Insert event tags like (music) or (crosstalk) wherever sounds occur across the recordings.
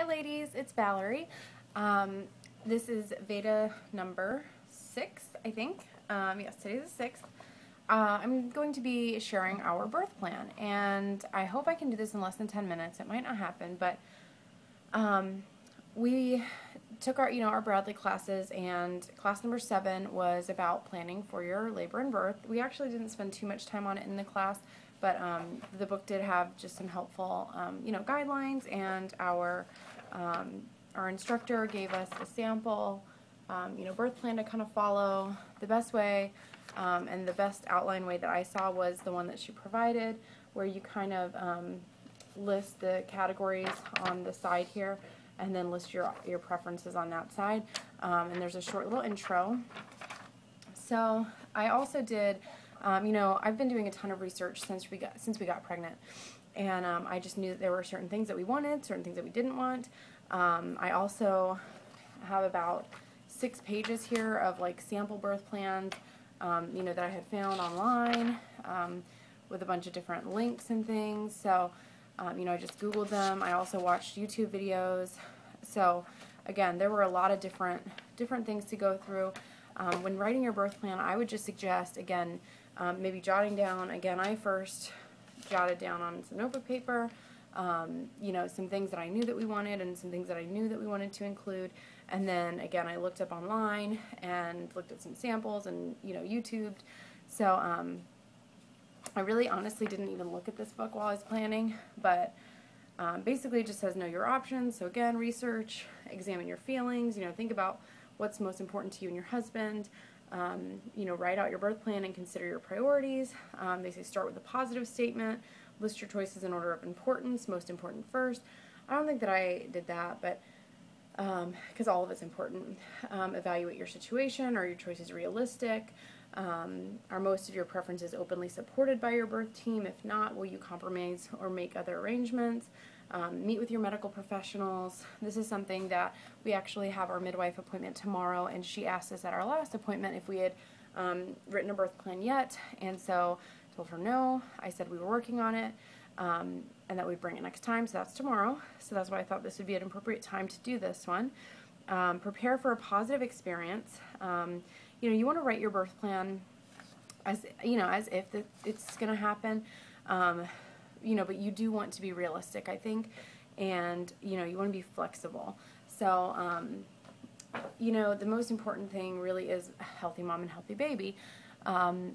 Hi ladies, it's Valerie. Um, this is Veda number six, I think. Um, yes, today's the sixth. Uh, I'm going to be sharing our birth plan, and I hope I can do this in less than 10 minutes. It might not happen, but um, we took our, you know, our Bradley classes, and class number seven was about planning for your labor and birth. We actually didn't spend too much time on it in the class, but um, the book did have just some helpful, um, you know, guidelines, and our um, our instructor gave us a sample, um, you know, birth plan to kind of follow. The best way um, and the best outline way that I saw was the one that she provided, where you kind of um, list the categories on the side here, and then list your your preferences on that side. and there's a short little intro. So I also did um, you know, I've been doing a ton of research since we got since we got pregnant, and um, I just knew that there were certain things that we wanted, certain things that we didn't want. Um, I also have about six pages here of like sample birth plans, um, you know, that I had found online um, with a bunch of different links and things. So, um, you know, I just Googled them. I also watched YouTube videos. So, again, there were a lot of different different things to go through. When writing your birth plan, I would just suggest, again, um, maybe jotting down, again, I first jotted down on some notebook paper, um, you know, some things that I knew that we wanted and some things that I knew that we wanted to include. And then, again, I looked up online and looked at some samples and, you know, YouTubed. So, um, I really honestly didn't even look at this book while I was planning, but um, basically it just says know your options. So again, research, examine your feelings, you know, think about what's most important to you and your husband. Um, you know, write out your birth plan and consider your priorities. Um, they say start with a positive statement, list your choices in order of importance, most important first. I don't think that I did that, but because um, all of it's important. Um, evaluate your situation. Are your choices realistic? Um, are most of your preferences openly supported by your birth team? If not, will you compromise or make other arrangements? Um, meet with your medical professionals. This is something that we actually have our midwife appointment tomorrow, and she asked us at our last appointment if we had um, written a birth plan yet, and so I told her no. I said we were working on it, um, and that we'd bring it next time, so that's tomorrow. So that's why I thought this would be an appropriate time to do this one. Um, prepare for a positive experience. Um, you know, you want to write your birth plan as you know as if it's going to happen. You know, but you do want to be realistic, I think, and, you know, you want to be flexible. So, um, you know, the most important thing really is a healthy mom and healthy baby. Um,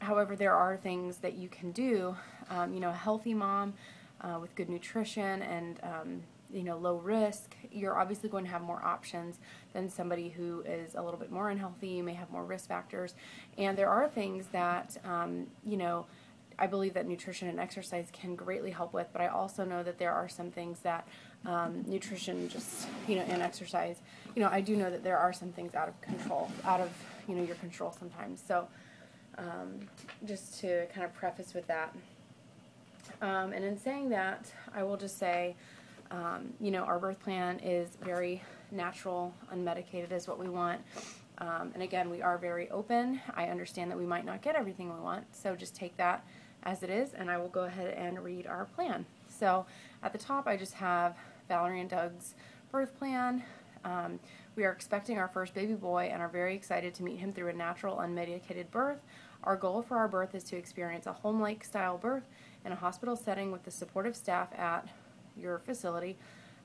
however, there are things that you can do. Um, you know, a healthy mom uh, with good nutrition and, um, you know, low risk, you're obviously going to have more options than somebody who is a little bit more unhealthy. You may have more risk factors. And there are things that, um, you know, I believe that nutrition and exercise can greatly help with, but I also know that there are some things that um, nutrition just, you know, and exercise, you know, I do know that there are some things out of control, out of, you know, your control sometimes. So um, just to kind of preface with that. Um, and in saying that, I will just say, um, you know, our birth plan is very natural, unmedicated is what we want. Um, and again, we are very open. I understand that we might not get everything we want, so just take that as it is, and I will go ahead and read our plan. So at the top, I just have Valerie and Doug's birth plan. Um, we are expecting our first baby boy and are very excited to meet him through a natural, unmedicated birth. Our goal for our birth is to experience a home-like style birth in a hospital setting with the supportive staff at your facility.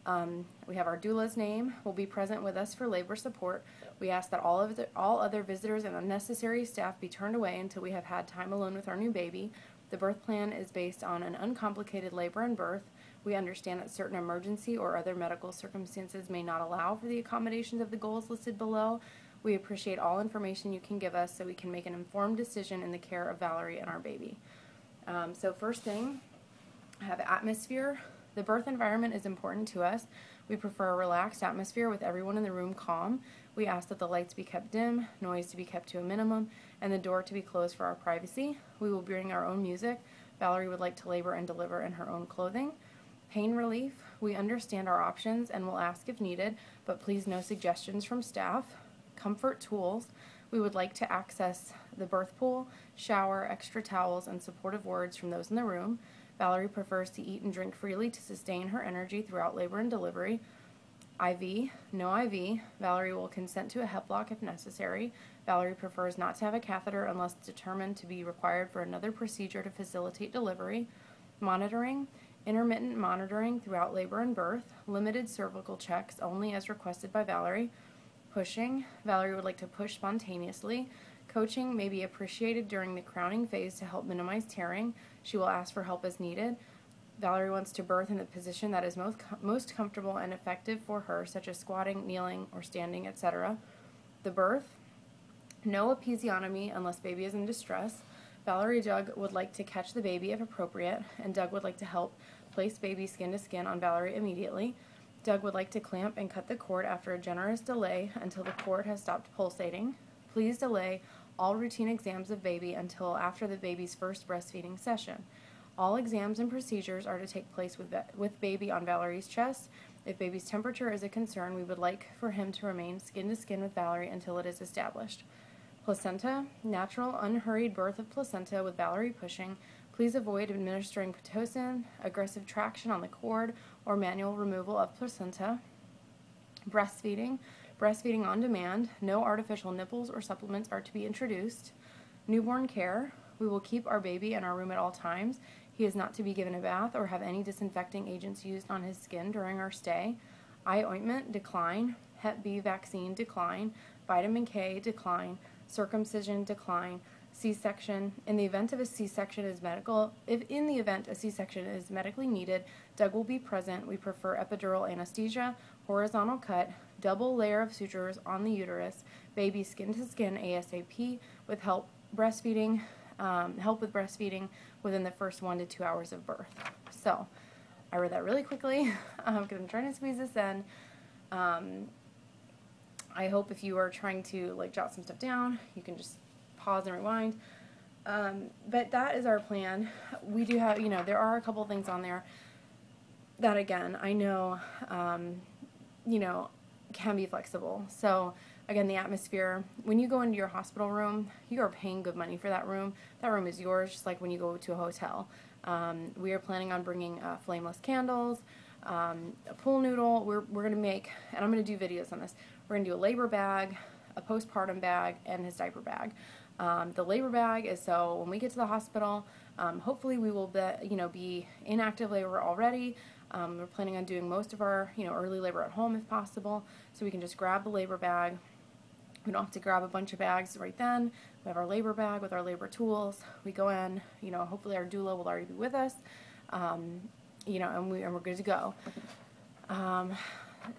Um, we have our doula's name will be present with us for labor support. We ask that all of the, all other visitors and unnecessary staff be turned away until we have had time alone with our new baby. The birth plan is based on an uncomplicated labor and birth. We understand that certain emergency or other medical circumstances may not allow for the accommodations of the goals listed below. We appreciate all information you can give us so we can make an informed decision in the care of Valerie and our baby. Um, so first thing, I have atmosphere. The birth environment is important to us. We prefer a relaxed atmosphere with everyone in the room calm. We ask that the lights be kept dim, noise to be kept to a minimum, and the door to be closed for our privacy. We will bring our own music. Valerie would like to labor and deliver in her own clothing. Pain relief. We understand our options and will ask if needed, but please no suggestions from staff. Comfort tools. We would like to access the birth pool, shower, extra towels, and supportive words from those in the room. Valerie prefers to eat and drink freely to sustain her energy throughout labor and delivery. IV, no IV. Valerie will consent to a HEP lock if necessary. Valerie prefers not to have a catheter unless determined to be required for another procedure to facilitate delivery. Monitoring, intermittent monitoring throughout labor and birth. Limited cervical checks only as requested by Valerie. Pushing, Valerie would like to push spontaneously. Coaching may be appreciated during the crowning phase to help minimize tearing. She will ask for help as needed. Valerie wants to birth in the position that is most, most comfortable and effective for her, such as squatting, kneeling, or standing, etc. The birth, no episiotomy unless baby is in distress. Valerie Doug would like to catch the baby if appropriate, and Doug would like to help place baby skin to skin on Valerie immediately. Doug would like to clamp and cut the cord after a generous delay until the cord has stopped pulsating. Please delay all routine exams of baby until after the baby's first breastfeeding session. All exams and procedures are to take place with, with baby on Valerie's chest. If baby's temperature is a concern, we would like for him to remain skin to skin with Valerie until it is established. Placenta, natural unhurried birth of placenta with Valerie pushing. Please avoid administering Pitocin, aggressive traction on the cord, or manual removal of placenta. Breastfeeding, breastfeeding on demand. No artificial nipples or supplements are to be introduced. Newborn care, we will keep our baby in our room at all times. He is not to be given a bath or have any disinfecting agents used on his skin during our stay. Eye ointment, decline. Hep B vaccine, decline. Vitamin K, decline. Circumcision, decline. C-section. In the event of a C-section is medical, if in the event a C-section is medically needed, Doug will be present. We prefer epidural anesthesia, horizontal cut, double layer of sutures on the uterus, baby skin to skin ASAP with help breastfeeding, um, help with breastfeeding within the first one to two hours of birth. So I read that really quickly because (laughs) I'm trying to squeeze this in. Um, I hope if you are trying to like jot some stuff down, you can just pause and rewind. Um, but that is our plan. We do have, you know, there are a couple things on there that again, I know, um, you know, can be flexible. So again, the atmosphere, when you go into your hospital room, you are paying good money for that room. That room is yours, just like when you go to a hotel. Um, we are planning on bringing uh, flameless candles, um, a pool noodle. We're, we're going to make, and I'm going to do videos on this, we're going to do a labor bag, a postpartum bag, and his diaper bag. Um, the labor bag is so when we get to the hospital, um, hopefully we will be, you know, be in active labor already. Um, we're planning on doing most of our, you know, early labor at home if possible, so we can just grab the labor bag, we don't have to grab a bunch of bags right then. We have our labor bag with our labor tools. We go in, you know, hopefully our doula will already be with us, um, you know, and, we, and we're good to go. Um,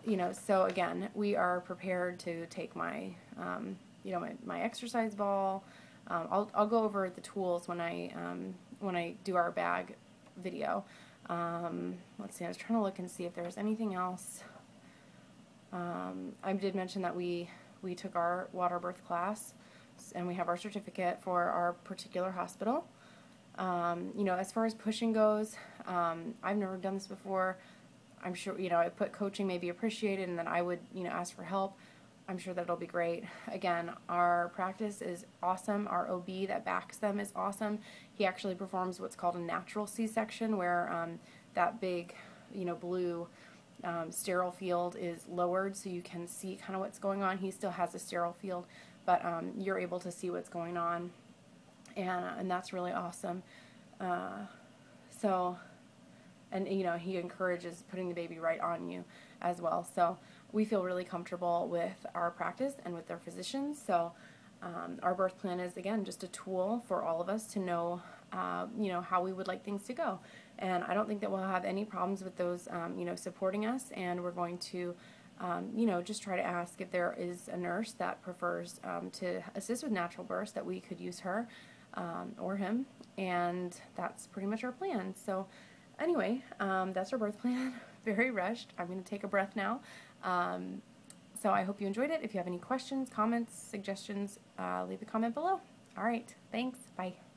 you know, so again, we are prepared to take my, um, you know, my, my exercise ball. Um, I'll, I'll go over the tools when I, um, when I do our bag video. Um, let's see, I was trying to look and see if there's anything else. I did mention that we we took our water birth class and we have our certificate for our particular hospital. Um, you know, as far as pushing goes, um, I've never done this before. I'm sure, you know, I put coaching may be appreciated and then I would, you know, ask for help. I'm sure that'll be great. Again, our practice is awesome. Our OB that backs them is awesome. He actually performs what's called a natural C-section where um, that big, you know, blue um, sterile field is lowered so you can see kind of what's going on. He still has a sterile field, but um, you're able to see what's going on, and, uh, and that's really awesome. Uh, so, and you know, he encourages putting the baby right on you as well. So we feel really comfortable with our practice and with their physicians. So um, our birth plan is again just a tool for all of us to know, uh, you know, how we would like things to go and I don't think that we'll have any problems with those, um, you know, supporting us. And we're going to, um, you know, just try to ask if there is a nurse that prefers um, to assist with natural births that we could use her um, or him. And that's pretty much our plan. So, anyway, that's our birth plan. (laughs) Very rushed. I'm going to take a breath now. Um, so I hope you enjoyed it. If you have any questions, comments, suggestions, uh, leave a comment below. All right. Thanks. Bye.